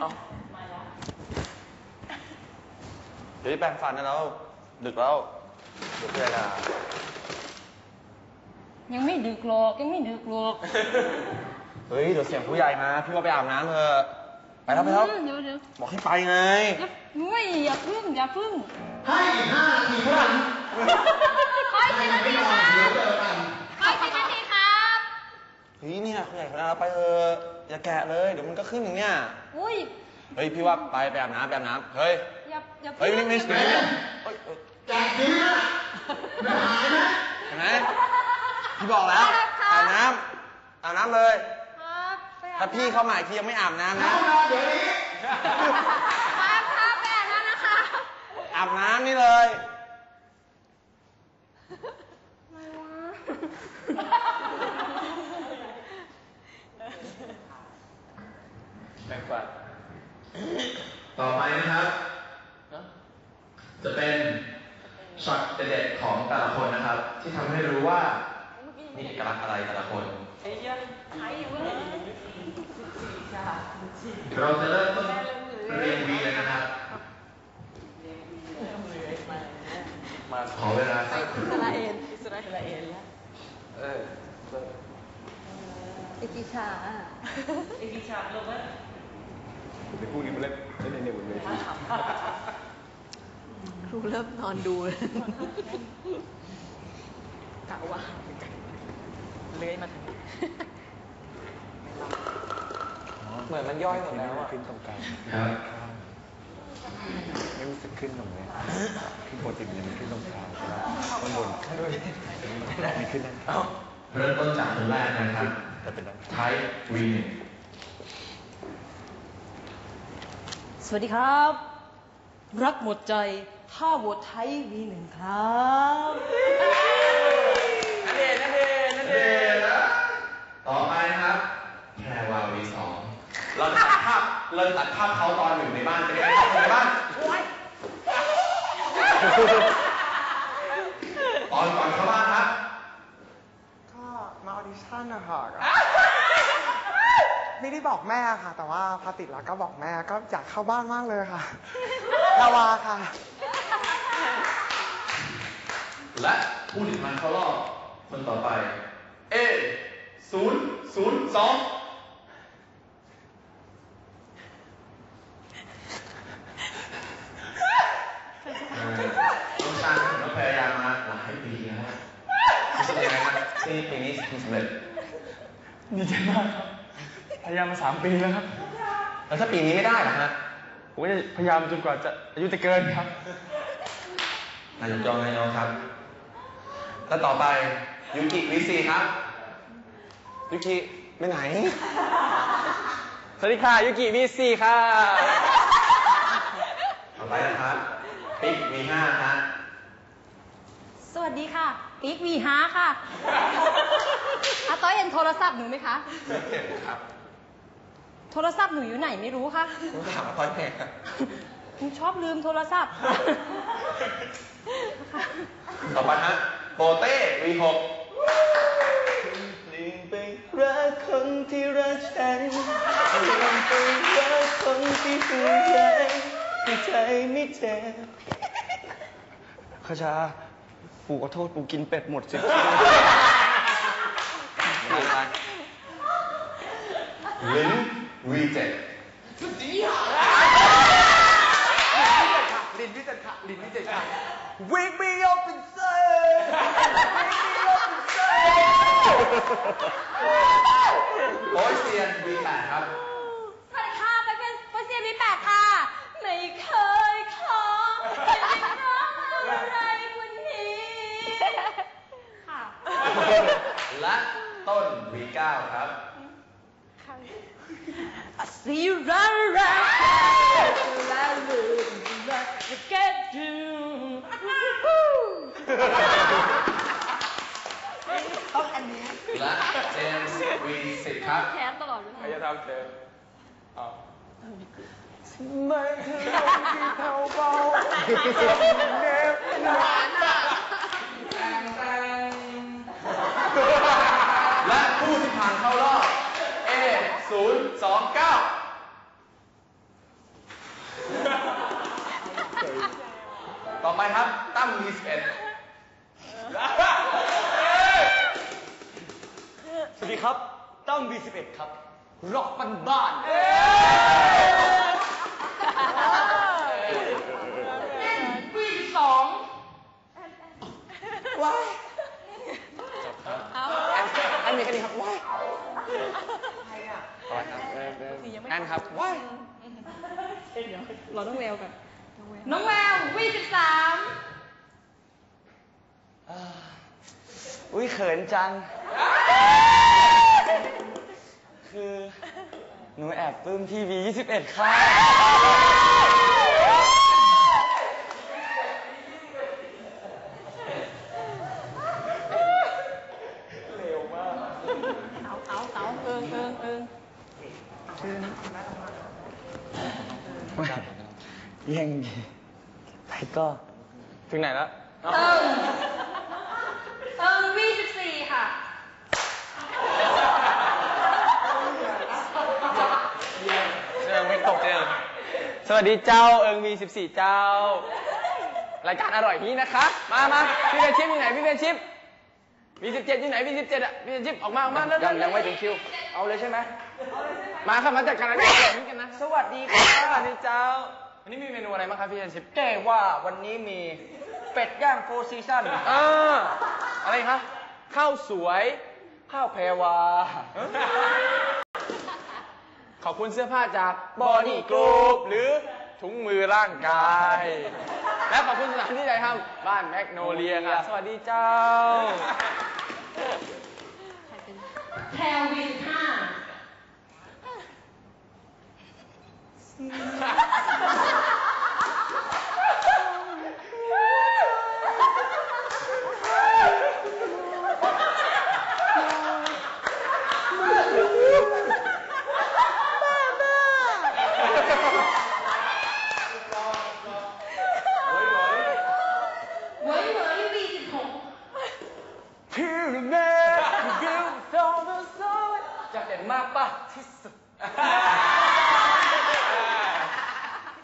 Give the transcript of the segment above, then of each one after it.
เอาเดี๋ยวไปแปรงฟันนะเราดึกแล้วเดี๋ยวพี่ดายังไม่ดึกหรอกยังไม่ดึกหรอกเฮ้ย เดี๋ยวเสียงผู้ใหญ่มา พี่ว่าไปอาบน้ำเถอะไปแล้วไปแล้วอืมเดี๋ยวเดี๋ยวบอกให้ไปไงอย่าไม่อย่าพึ่งอย่าพึ่งให้อีกห้านาทีเท่านั้น อย่าแกะเลยเดี๋ยวมันก็ขึ้นอย่างเนี้ยอุ้ย เฮ้ยพี่ว่าไปไปอาบน้ำไปอาบน้ำเฮ้ย อย่าอย่าเฮ้ยพึ่งนี่นี่นี่เฮ้ยเฮ้ยแจกดีนะไม่หายนะเห็นไหมพี่บอกแล้วอาบน้ำอาบน้ำเลย ครับไปอาบถ้าพี่เข้ามาอีกทียังไม่อาบน้ำนะ เข้ามาเดี๋ยวนี้ ครับครับไปอาบน้ำนะคะ อาบน้ำนี่เลย แบ่งปัน ต่อไปนะครับ จะเป็นช็อตเด็ดๆของแต่ละคนนะครับ ที่ทำให้รู้ว่า มีเอกลักษณ์อะไรแต่ละคนเราจะเริ่มต้นเรียงวีเลยนะครับ มาขอเวลาสักครู่เออไอกิชาไปพูดนี้มาเล่นเล่นในบนเวทีครูเริ่มนอนดูเลยกะว่า เลื้อยมาถึง เหมือนมันย่อยหมดแล้วอะขึ้นตรงกลางครับไม่รู้สึกขึ้นตรงนี้ขึ้นปกติมันจะขึ้นตรงกลางใช่ไหมข้างบนมีขึ้นด้านข้างเริ่มต้นจากคนแรกนะครับแต่เป็นด้านข้างไทป์วีหนึ่งสวัสดีครับ รักหมดใจ ถ้าโหวตไทยวีหนึ่งครับนั่นเองนั่น เองนั่นเองต่อไปนะครับแพรวาวีสองเราตัดภาพเราตัดภาพเขาตอนอยู่ในบ้านเป็นไงครับในบ้านตอนก่อนเข้าบ้านครับก็มาออดิชั่นนะคะก็ไม่ได้บอกแม่ค่ะ แต่ว่าพอติดแล้วก็บอกแม่ก็อยากเข้าบ้านมากเลยค่ะนาวาค่ะ และผู้ที่ผ่านเข้ารอบคนต่อไป A ศูนย์ศูนย์สองต้องสร้างผมก็พยายามมาหลายปีแล้วรู้สึกยังไงครับที่ปีนี้ทำสำเร็จดีใจมากครับพยายามมาสามปีแล้วครับ แล้วถ้าปีนี้ไม่ได้เหรอฮะผมก็จะพยายามจนกว่าจะอายุจะเกินครับนายกจองนายกครับ แล้วต่อไปยูกิวิซีครับ ยูกิไปไหน สวัสดีค่ะยุกิวีซีค่ะ ต่อไปนะครับปิ๊ก V5 ฮะสวัสดีค่ะปิ๊กวีฮาค่ะอาต้อยเห็นโทรศัพท์หนูไหมคะไม่เห็นครับ โทรศัพท์หนูอยู่ไหนไม่รู้ค่ะผมถามพ่อแม่หนูชอบลืมโทรศัพท์ ต่อไปฮะ โปเต้ V6 ลืมไปรักคนที่รักฉันลืมไปรักคนที่ห่วงใยที่ใจไม่เจ็บขชา ปู่ขอโทษปู่กินเป็ดหมดสิ ลิ้น V7 ลินพิเศษค่ะลินพิเศษค่ะ Wake me up inside Wake me up inside โอยเซียน V8 ครับ เจมส์วีสิทครับแคสตลอดเวลาใครจะทำเจมส์เอาไม่เธอลงที่เท้าเบาเน็บหนาแต่งแตงและผู้ที่ผ่านเข้ารอบ A 0 2 9ต่อไปครับ ตั้ม21 สิบเอ็ดสวัสดีครับ ตั้ม B11 ครับ ร็อกบ้านบ้านวีสิบสองอันนี้กันดีครับว้ายแอนครับว้ายเราต้องเร็วกันน้องแวววีสิบสามอุ้ยเขินจัง คือหนูแอบปลื้มพี่ B21 ค่ะเอาเอาเอาเอิงเอิงเอิงยังไปก็ ถึงไหนแล้วเติมเติมวีสิบสี่ค่ะ เอิงไม่ตกเอิง สวัสดีเจ้าเอิงมี 14 เจ้า รายการอร่อยนี้นะคะ มามาพี่เบนชิปอยู่ไหนพี่เบนชิปมี 17 อยู่ไหนมี 17 อะพี่เบนชิปออกมาออกมายังยังไม่ถึงคิว เอาเลยใช่ไหมมาครับมาจัดการรายการอร่อยนี้กันนะ สวัสดีครับสวัสดีเจ้า วันนี้มีเมนูอะไรบ้างครับพี่เบนชิปแก้ว่าวันนี้มีเป็ดย่างโฟร์ซีซั่นอ่าอะไรครับข้าวสวย ข้าวแพรวา ขอบคุณเสื้อผ้าจากบอดี้กรุ๊ปหรือถุงมือร่างกาย และขอบคุณสถานที่ใดครับ บ้านแมกโนเลียค่ะ สวัสดีเจ้าแพรวีสิบห้า เว้ยเว้ยวีสิบหก Pyramid built on the soil จะเด่นมากป่ะ ที่สุด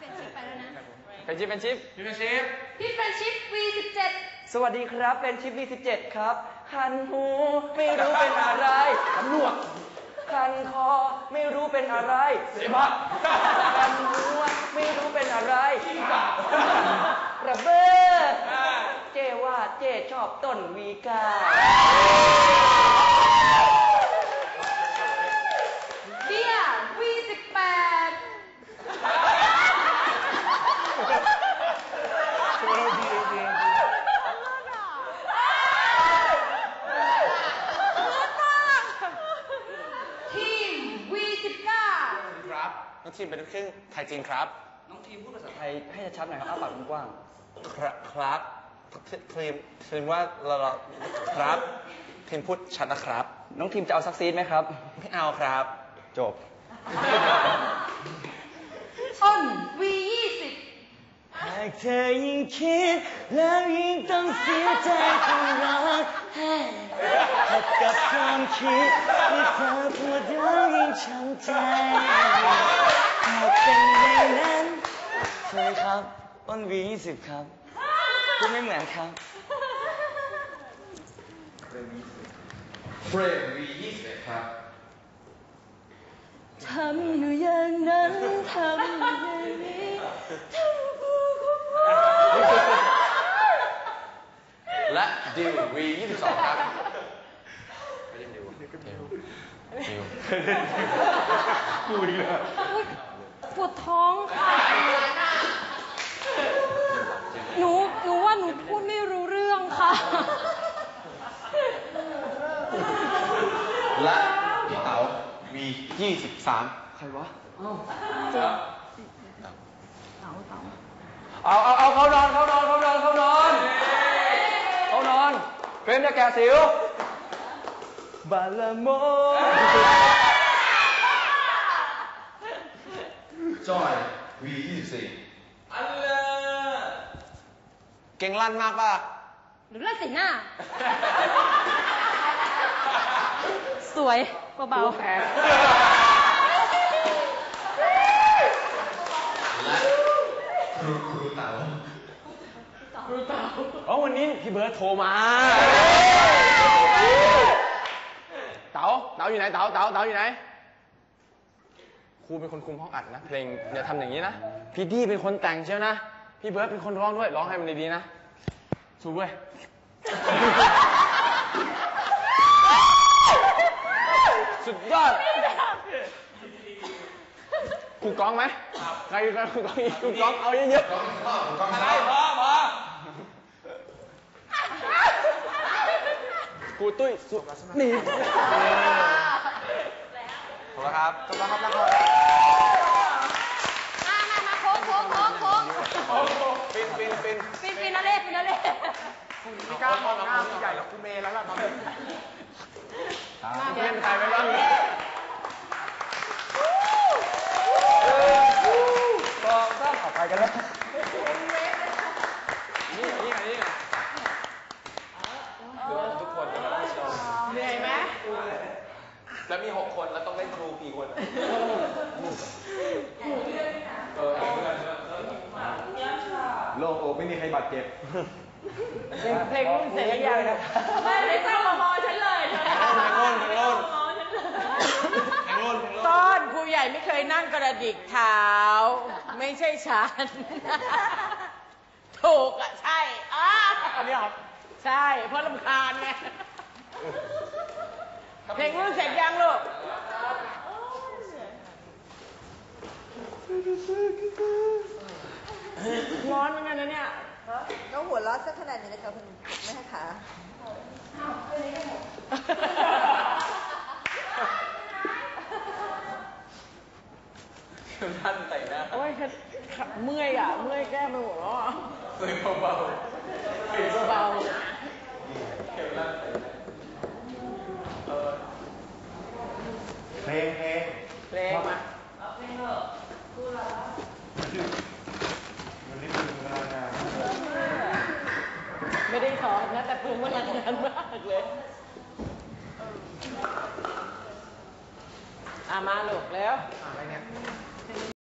เป็นชิปไปแล้วนะ เป็นชิปเป็นชิปพี่เป็นชิปพี่เป็นชิปวีสิบเจ็ดสวัสดีครับ เป็นชิป B17 ครับ คันหูไม่รู้เป็นอะไรตำรวจคันคอไม่รู้เป็นอะไร เสบะคันหัวไม่รู้เป็นอะไรระเบิด เจว่าเจชอบต้นวีกา เบียวีสิบแปด ทีมวีสิบเก้า ครับ น้องทีมเป็นลูกครึ่งไทยจีนครับ น้องทีมพูดภาษาไทยให้ชัดๆหน่อยครับอ้าปากกว้างครับครับทีมทีมว่าเราเราครับ ทีมพูดชัดนะครับๆน้องทีมจะเอาซักซีดไหมครับ ไม่เอาครับ จบอ้นวียี่สิบหากเธอยิ่งคิด แล้วยิ่งต้องเสียใจต้องรักหักกับความคิดที่เธอพูดแล้วยิ่งช้ำใจหากเป็นอย่างนั้นสวัสดีครับต้นวียี่สิบครับพูดไม่เหมือนครับเฟรมวียี่สิบครับทำอยู่อย่างนั้นทำอยู่อย่างนี้ทำกูก็พอ และดิววียี่สิบสองครับปวดท้องค่ะ หนูหนูว่าหนูพูดไม่รู้เรื่องค่ะ และพี่เต๋ามียี่สิบสามใครวะเต๋าเต๋าเอาเอาเอาเขานอนเขานอนเขานอนเขานอน เขานอนเฟรมจะแก่สิวบาลาโมจอยวียี่สิบสี่อั นเลเก่งลั่นมากป่ะหรือเลือดสีหน้าสวยเบาแพ้และครูครูเต๋าพี่เบิร์ดโทรมา เต๋าเต๋าอยู่ไหนเต๋าเต๋าเต๋าอยู่ไหน ครูเป็นคนคุมห้องอัดนะ เพลงอย่าทำอย่างนี้นะ พี่ดี้เป็นคนแต่งเชียวนะ พี่เบิร์ดเป็นคนร้องด้วย ร้องให้มันดีๆนะ สู้เว้ย สุดยอด ครูก้องไหม ใครใครครูก้องอีกครูก้องเอาเยอะๆ อะไร พอพอครูตุ้ยสุหนีขอบคุณครับขอบคุณครับแล้วก็มามามาโค้งโค้งโค้งโค้งปินปินปินฟินฟินาเล่ฟินาเล่ไม่กล้ามองหน้าผู้ใหญ่หรอกคุณเมย์แล้วล่ะตอนนี้เพื่อนใครไปบ้างก็ก็ออกไปกันแล้วนี่นี่นี่ทุกคนจะมาเล่นโชว์ เหนื่อยไหม แล้วมีหกคนแล้วต้องเล่นครูกี่คน โล่งอกไม่มีใครบาดเจ็บ เพลงเพลงรุ่นเสร็จหรือยังนะไม่ไม่ต้องมามองฉันเลยเธอทางโน้นทางโน้นมองฉันเลยทางโน้นทางโน้น ต้นครูใหญ่ไม่เคยนั่งกระดิกเท้า ไม่ใช่ฉัน ถูกอะใช่อะอันนี้หรอ ใช่ เพราะลำคาญไงเพลงรุ่นเสร็จยังลูก ร้อนเหมือนกันนะเนี่ย ก็หัวเร้อนสักขนาดนี้นะคะคุณแม่ขาท่านใส่หน้าโอ้ยเมื่อยอะ เมื่อยแก้มไปหมดแล้วอะซื้อเบาเบาเพล